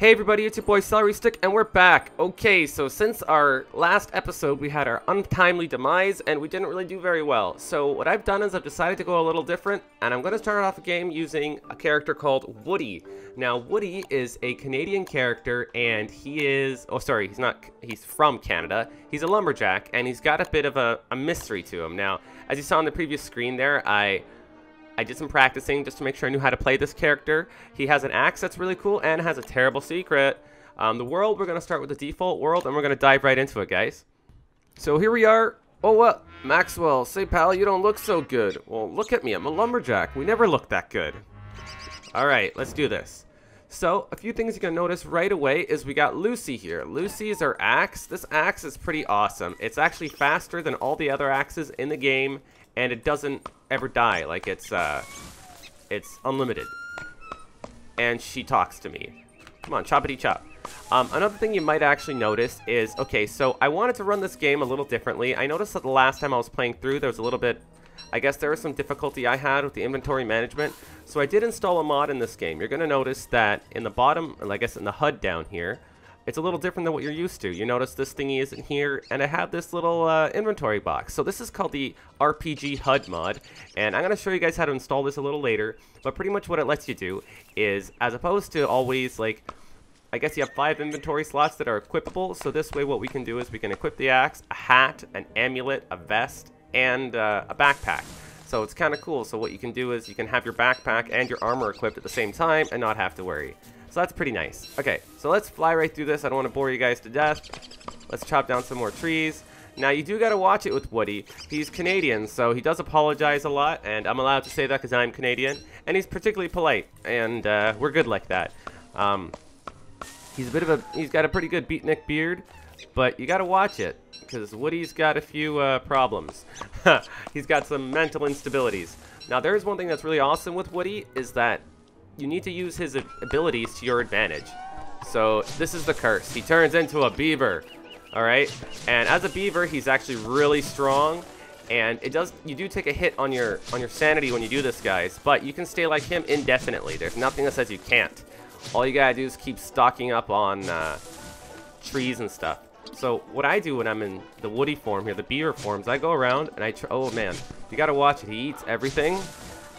Hey everybody, it's your boy Celery Stick, and we're back. Okay, so since our last episode, we had our untimely demise, and we didn't really do very well. So what I've done is I've decided to go a little different, and I'm going to start off a game using a character called Woodie. Now, Woodie is a Canadian character, and he is... Oh, sorry, he's not... He's from Canada. He's a lumberjack, and he's got a bit of a, a mystery to him. Now, as you saw on the previous screen there, I... I did some practicing just to make sure I knew how to play this character. He has an axe that's really cool and has a terrible secret. Um, the world, we're going to start with the default world and we're going to dive right into it, guys. So here we are. Oh, what? Maxwell, say, pal, you don't look so good. Well, look at me. I'm a lumberjack. We never look that good. All right, let's do this. So, a few things you're going to notice right away is we got Lucy here. Lucy is our axe. This axe is pretty awesome. It's actually faster than all the other axes in the game, and it doesn't ever die. Like, it's, uh, it's unlimited. And she talks to me. Come on, choppity chop. Um, another thing you might actually notice is, okay, so I wanted to run this game a little differently. I noticed that the last time I was playing through, there was a little bit, I guess there was some difficulty I had with the inventory management. So I did install a mod in this game. You're going to notice that in the bottom, I guess in the HUD down here, it's a little different than what you're used to. You notice this thingy isn't here, and I have this little uh, inventory box. So this is called the RPG HUD mod, and I'm going to show you guys how to install this a little later. But pretty much what it lets you do is, as opposed to always, like, I guess you have five inventory slots that are equipable. So this way what we can do is we can equip the axe, a hat, an amulet, a vest, and uh, a backpack. So it's kind of cool. So what you can do is you can have your backpack and your armor equipped at the same time and not have to worry. So that's pretty nice. Okay, so let's fly right through this. I don't want to bore you guys to death. Let's chop down some more trees. Now, you do got to watch it with Woodie. He's Canadian, so he does apologize a lot, and I'm allowed to say that because I'm Canadian. And he's particularly polite, and uh, we're good like that. Um, he's a bit of a, he's got a pretty good beatnik beard, but you got to watch it, because Woodie's got a few uh, problems. he's got some mental instabilities. Now, there's one thing that's really awesome with Woodie, is that you need to use his abilities to your advantage. So this is the curse. He turns into a beaver. All right. And as a beaver, he's actually really strong. And it does. You do take a hit on your on your sanity when you do this, guys. But you can stay like him indefinitely. There's nothing that says you can't. All you gotta do is keep stocking up on uh, trees and stuff. So what I do when I'm in the woody form here, the beaver forms, I go around and I. oh man, you gotta watch it. He eats everything.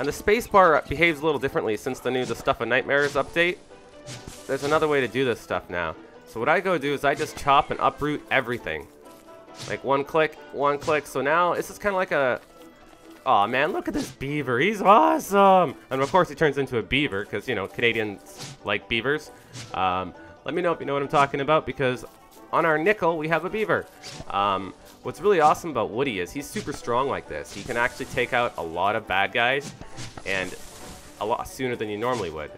And the spacebar behaves a little differently since the new The Stuff of Nightmares update. There's another way to do this stuff now. So what I go do is I just chop and uproot everything. Like one click, one click. So now this is kind of like a... oh, man, look at this beaver. He's awesome. And of course he turns into a beaver because, you know, Canadians like beavers. Um, let me know if you know what I'm talking about because on our nickel we have a beaver. Um, What's really awesome about Woodie is he's super strong like this. He can actually take out a lot of bad guys and a lot sooner than you normally would.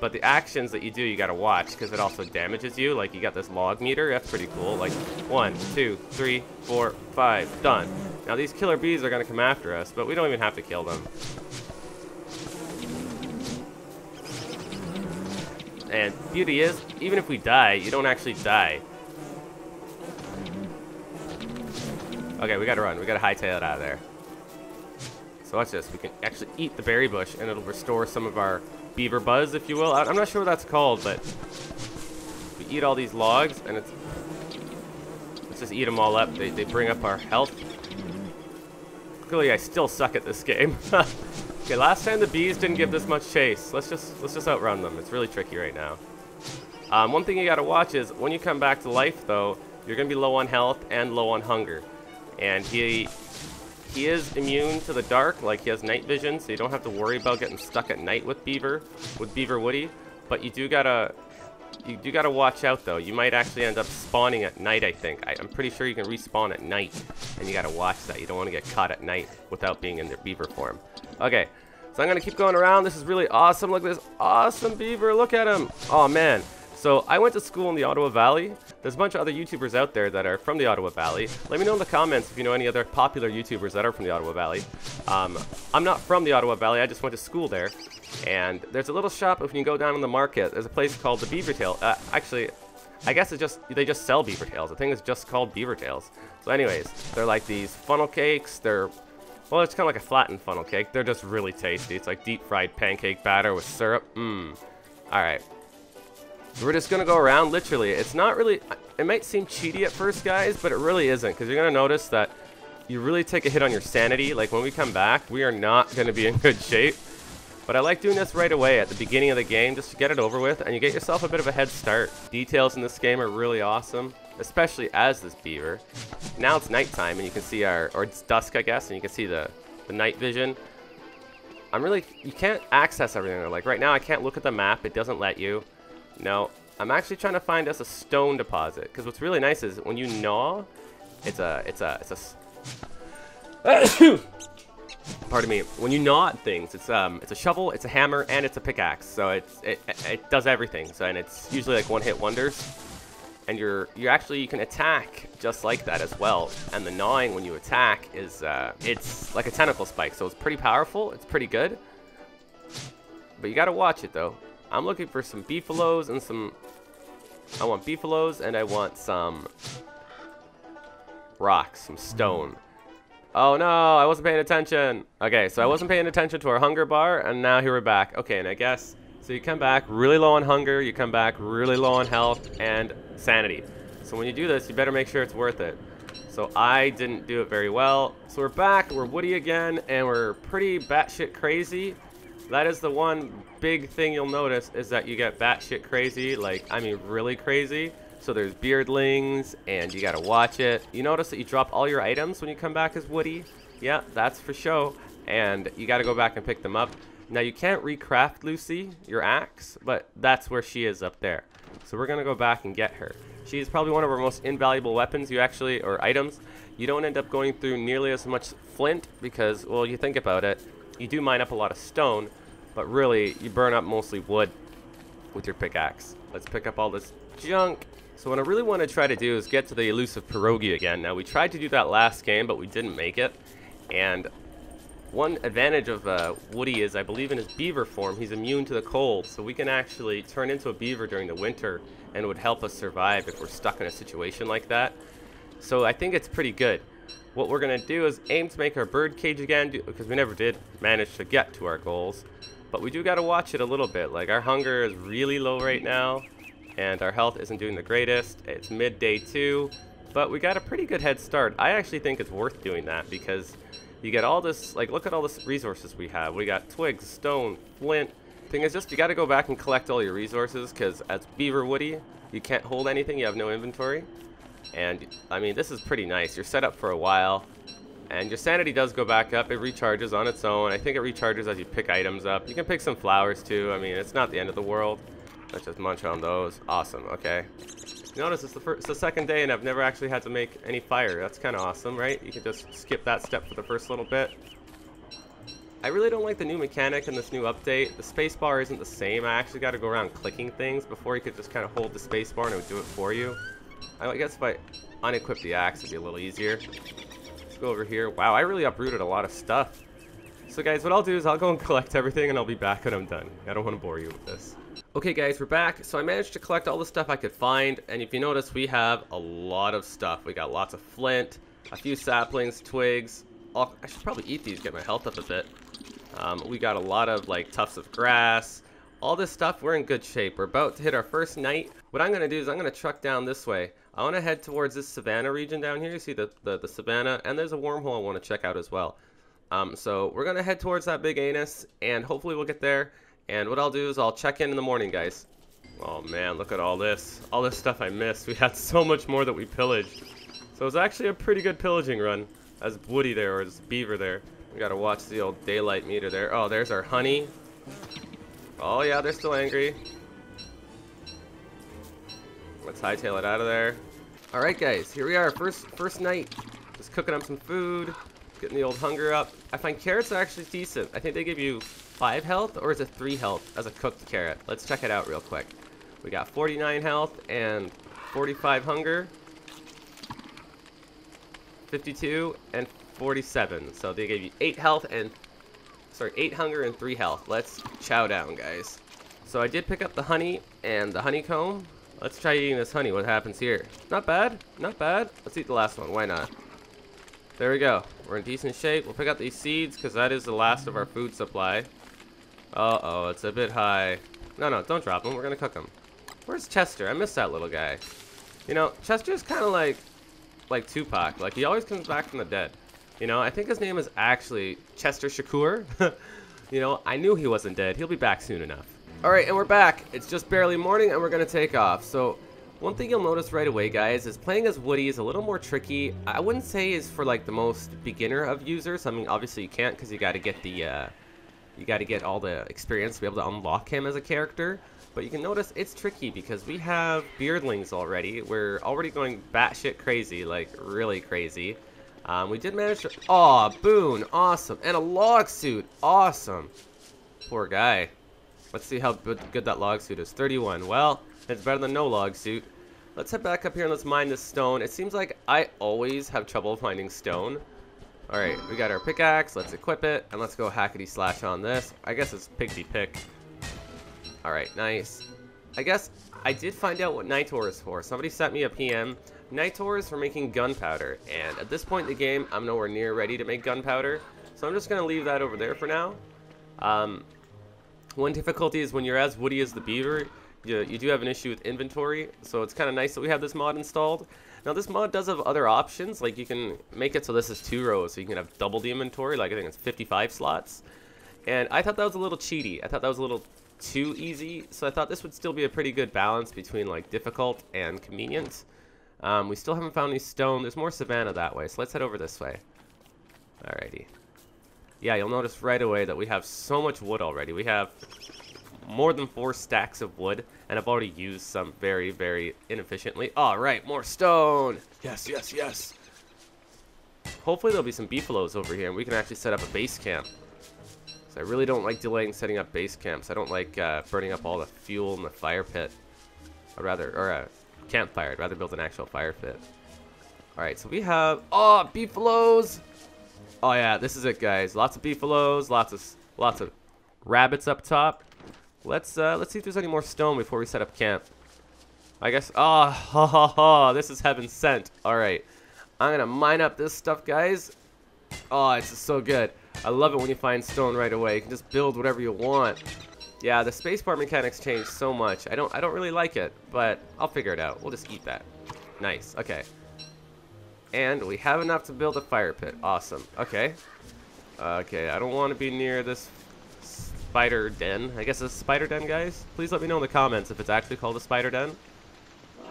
But the actions that you do, you gotta watch because it also damages you. Like you got this log meter, that's pretty cool. Like one, two, three, four, five, done. Now these killer bees are gonna come after us, but we don't even have to kill them. And beauty is, even if we die, you don't actually die. Okay, we gotta run. We gotta hightail it out of there. So watch this. We can actually eat the berry bush, and it'll restore some of our beaver buzz, if you will. I'm not sure what that's called, but we eat all these logs, and it's... Let's just eat them all up. They, they bring up our health. Clearly, I still suck at this game. okay, last time the bees didn't give this much chase. Let's just let's just outrun them. It's really tricky right now. Um, one thing you gotta watch is when you come back to life, though, you're gonna be low on health and low on hunger and he he is immune to the dark, like he has night vision, so you don't have to worry about getting stuck at night with Beaver, with Beaver Woodie. But you do gotta, you do gotta watch out though. You might actually end up spawning at night. I think. I, am pretty sure you can respawn at night, and you gotta watch that. You don't want to get caught at night without being in their Beaver form. Okay, so I'm gonna keep going around. This is really awesome. Look at this awesome Beaver. Look at him. Oh man. So I went to school in the Ottawa Valley. There's a bunch of other YouTubers out there that are from the Ottawa Valley. Let me know in the comments if you know any other popular YouTubers that are from the Ottawa Valley. Um, I'm not from the Ottawa Valley, I just went to school there. And there's a little shop, if you go down in the market, there's a place called the Beaver Tail. Uh, actually, I guess it just they just sell beaver tails. The thing is just called beaver tails. So anyways, they're like these funnel cakes. They're well, it's kind of like a flattened funnel cake. They're just really tasty. It's like deep fried pancake batter with syrup. Mmm. All right. We're just going to go around, literally. It's not really, it might seem cheaty at first, guys, but it really isn't. Because you're going to notice that you really take a hit on your sanity. Like, when we come back, we are not going to be in good shape. But I like doing this right away at the beginning of the game just to get it over with, and you get yourself a bit of a head start. Details in this game are really awesome, especially as this beaver. Now it's nighttime, and you can see our, or it's dusk, I guess, and you can see the, the night vision. I'm really, you can't access everything. Like, right now, I can't look at the map. It doesn't let you. No, I'm actually trying to find us a stone deposit, because what's really nice is when you gnaw, it's a, it's a, it's a... pardon me, when you gnaw at things, it's um, it's a shovel, it's a hammer, and it's a pickaxe. So it's it, it does everything. So and it's usually like one-hit wonders. And you're you're actually you can attack just like that as well. And the gnawing when you attack is uh, it's like a tentacle spike. So it's pretty powerful. It's pretty good. But you gotta watch it though. I'm looking for some beefaloes and some. I want beefaloes and I want some rocks, some stone. Oh no, I wasn't paying attention. Okay, so I wasn't paying attention to our hunger bar, and now here we're back. Okay, and I guess, so you come back really low on hunger, you come back really low on health and sanity. So when you do this, you better make sure it's worth it. So I didn't do it very well. So we're back, we're Woodie again, and we're pretty batshit crazy. That is the one big thing you'll notice is that you get batshit crazy, like, I mean really crazy. So there's beardlings, and you gotta watch it. You notice that you drop all your items when you come back as Woodie? Yeah, that's for show. And you gotta go back and pick them up. Now you can't recraft Lucy, your axe, but that's where she is up there. So we're gonna go back and get her. She's probably one of our most invaluable weapons you actually, or items. You don't end up going through nearly as much flint because, well, you think about it, you do mine up a lot of stone, but really, you burn up mostly wood with your pickaxe. Let's pick up all this junk so what I really want to try to do is get to the elusive pierogi again. Now we tried to do that last game, but we didn't make it. And one advantage of uh, Woodie is I believe in his beaver form, he's immune to the cold. So we can actually turn into a beaver during the winter and it would help us survive if we're stuck in a situation like that. So I think it's pretty good. What we're going to do is aim to make our bird cage again because we never did manage to get to our goals. But we do got to watch it a little bit. Like our hunger is really low right now and our health isn't doing the greatest. It's midday two, but we got a pretty good head start. I actually think it's worth doing that because you get all this, like look at all the resources we have. We got twigs, stone, flint. Thing is just you got to go back and collect all your resources because as Beaver Woodie, you can't hold anything, you have no inventory. And I mean, this is pretty nice. You're set up for a while. And your sanity does go back up. It recharges on its own. I think it recharges as you pick items up. You can pick some flowers too. I mean, it's not the end of the world. Let's just munch on those. Awesome, okay. Notice it's the, first, it's the second day and I've never actually had to make any fire. That's kind of awesome, right? You can just skip that step for the first little bit. I really don't like the new mechanic in this new update. The spacebar isn't the same. I actually got to go around clicking things. Before you could just kind of hold the spacebar and it would do it for you. I guess if I unequip the axe, it'd be a little easier. Go over here. Wow, I really uprooted a lot of stuff. So guys, what I'll do is I'll go and collect everything and I'll be back when I'm done. I don't want to bore you with this. Okay guys, we're back. So I managed to collect all the stuff I could find, and if you notice, we have a lot of stuff. We got lots of flint, a few saplings, twigs. I should probably eat these, get my health up a bit. Um, we got a lot of like tufts of grass. All this stuff, we're in good shape. We're about to hit our first night. What I'm going to do is I'm going to truck down this way. I want to head towards this savanna region down here. You see the, the, the savanna, and there's a wormhole I want to check out as well. Um, so we're going to head towards that big anus, and hopefully we'll get there. And what I'll do is I'll check in in the morning, guys. Oh man, look at all this. All this stuff I missed. We had so much more that we pillaged. So it was actually a pretty good pillaging run. As Woodie there, or as Beaver there. We gotta watch the old daylight meter there. Oh, there's our honey. Oh yeah, they're still angry. Let's hightail it out of there. Alright guys, here we are, first first night. Just cooking up some food, getting the old hunger up. I find carrots are actually decent. I think they give you 5 health or is it 3 health as a cooked carrot? Let's check it out real quick. We got 49 health and 45 hunger. 52 and 47. So they gave you 8 health and sorry, 8 hunger and 3 health. Let's chow down, guys. So I did pick up the honey and the honeycomb. Let's try eating this honey. What happens here? Not bad. Not bad. Let's eat the last one. Why not? There we go. We're in decent shape. We'll pick up these seeds because that is the last of our food supply. Uh-oh, it's a bit high. No, no, don't drop them. We're going to cook them. Where's Chester? I miss that little guy. You know, Chester's kind of like, like Tupac. Like, he always comes back from the dead. You know, I think his name is actually Chester Shakur. you know, I knew he wasn't dead. He'll be back soon enough. Alright, and we're back. It's just barely morning, and we're going to take off. So, one thing you'll notice right away, guys, is playing as Woodie is a little more tricky. I wouldn't say is for, like, the most beginner of users. I mean, obviously you can't because you got to get the, uh, you got to get all the experience to be able to unlock him as a character. But you can notice it's tricky because we have beardlings already. We're already going batshit crazy, like really crazy. Um, we did manage to... Aw, oh, boon, awesome. And a log suit, awesome. Poor guy. Let's see how good, that log suit is. 31. Well, it's better than no log suit. Let's head back up here and let's mine this stone. It seems like I always have trouble finding stone. Alright, we got our pickaxe. Let's equip it. And let's go hackety slash on this. I guess it's piggy pick. Alright, nice. I guess I did find out what Nitre is for. Somebody sent me a PM. Nitre is for making gunpowder. And at this point in the game, I'm nowhere near ready to make gunpowder. So I'm just going to leave that over there for now. Um, one difficulty is when you're as Woodie as the Beaver, you, you do have an issue with inventory, so it's kind of nice that we have this mod installed. Now this mod does have other options, like you can make it so this is two rows, so you can have double the inventory, like I think it's 55 slots. And I thought that was a little cheaty. I thought that was a little too easy, so I thought this would still be a pretty good balance between like difficult and convenient. Um, we still haven't found any stone. There's more savanna that way, so let's head over this way. Alrighty yeah, you'll notice right away that we have so much wood already. We have more than four stacks of wood, and I've already used some very, very inefficiently. All right, more stone. Yes, yes, yes. Hopefully there'll be some beefaloes over here, and we can actually set up a base camp. So I really don't like delaying setting up base camps. I don't like uh, burning up all the fuel in the fire pit. I'd rather, or a campfire. I'd rather build an actual fire pit. All right, so we have, oh, beefaloes. Oh yeah, this is it, guys. Lots of beefaloes, lots of lots of rabbits up top. Let's uh, let's see if there's any more stone before we set up camp. I guess. Oh, ha ha ha! This is heaven sent. All right, I'm gonna mine up this stuff, guys. Oh, it's so good. I love it when you find stone right away. You can just build whatever you want. Yeah, the spacebar mechanics changed so much. I don't I don't really like it, but I'll figure it out. We'll just eat that. Nice. Okay. And we have enough to build a fire pit. Awesome. Okay. Okay, I don't want to be near this spider den. I guess it's a spider den, guys? Please let me know in the comments if it's actually called a spider den.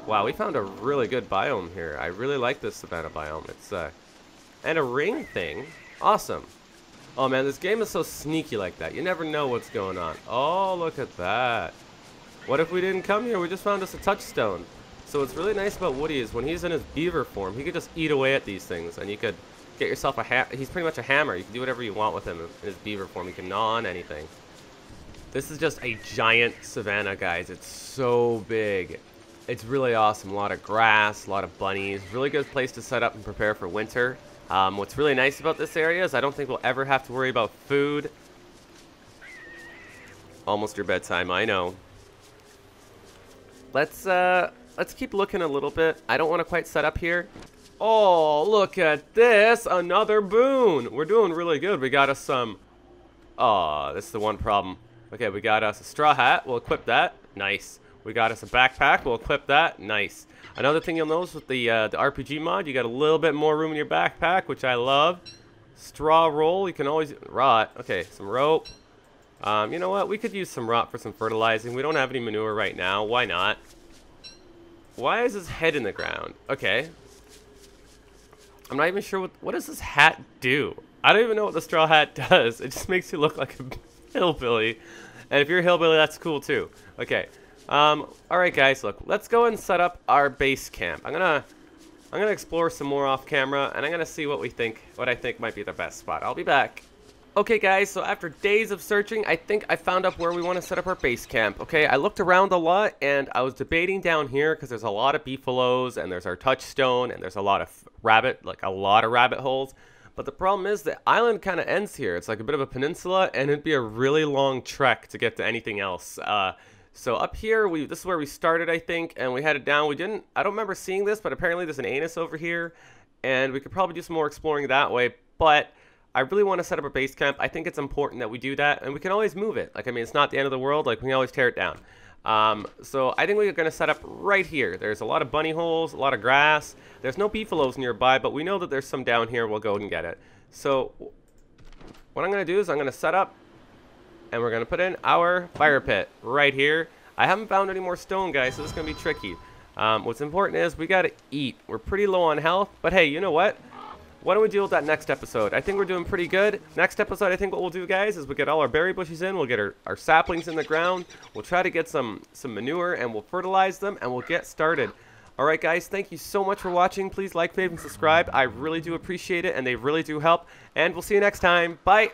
Wow, we found a really good biome here. I really like this savanna biome. It's, uh... And a ring thing. Awesome. Oh, man, this game is so sneaky like that. You never know what's going on. Oh, look at that. What if we didn't come here? We just found us a touchstone. So what's really nice about Woodie is when he's in his beaver form, he could just eat away at these things, and you could get yourself a ha He's pretty much a hammer. You can do whatever you want with him in his beaver form. You can gnaw on anything. This is just a giant savanna, guys. It's so big. It's really awesome. A lot of grass, a lot of bunnies. Really good place to set up and prepare for winter. Um, what's really nice about this area is I don't think we'll ever have to worry about food. Almost your bedtime, I know. Let's, uh, let's keep looking a little bit. I don't want to quite set up here. Oh, look at this. Another boon. We're doing really good. We got us some... Oh, this is the one problem. Okay, we got us a straw hat. We'll equip that. Nice. We got us a backpack. We'll equip that. Nice. Another thing you'll notice with the, uh, the RPG mod, you got a little bit more room in your backpack, which I love. Straw roll. You can always... Rot. Okay, some rope. Um, you know what? We could use some rot for some fertilizing. We don't have any manure right now. Why not? Why is his head in the ground? Okay. I'm not even sure what... What does this hat do? I don't even know what the straw hat does. It just makes you look like a hillbilly. And if you're a hillbilly, that's cool too. Okay. Um, alright guys, look. Let's go and set up our base camp. I'm gonna... I'm gonna explore some more off camera, and I'm gonna see what we think, what I think might be the best spot. I'll be back. Okay guys, so after days of searching, I think I found up where we want to set up our base camp. Okay, I looked around a lot and I was debating down here because there's a lot of beefaloes and there's our touchstone and there's a lot of rabbit, like a lot of rabbit holes. But the problem is the island kind of ends here. It's like a bit of a peninsula and it'd be a really long trek to get to anything else. Uh, so up here, we this is where we started, I think, and we headed down. We didn't, I don't remember seeing this, but apparently there's an anus over here and we could probably do some more exploring that way. But I really want to set up a base camp. I think it's important that we do that, and we can always move it. Like, I mean, it's not the end of the world. Like, we can always tear it down. Um, so I think we're going to set up right here. There's a lot of bunny holes, a lot of grass. There's no beefaloes nearby, but we know that there's some down here. We'll go and get it. So what I'm going to do is I'm going to set up and we're going to put in our fire pit right here. I haven't found any more stone, guys, so this is going to be tricky. Um, what's important is we got to eat. We're pretty low on health, but hey, you know what? Why don't we deal with that next episode? I think we're doing pretty good. Next episode, I think what we'll do, guys, is we'll get all our berry bushes in. We'll get our, our saplings in the ground. We'll try to get some, some manure, and we'll fertilize them, and we'll get started. Alright, guys, thank you so much for watching. Please like, favorite, and subscribe. I really do appreciate it, and they really do help. And we'll see you next time. Bye!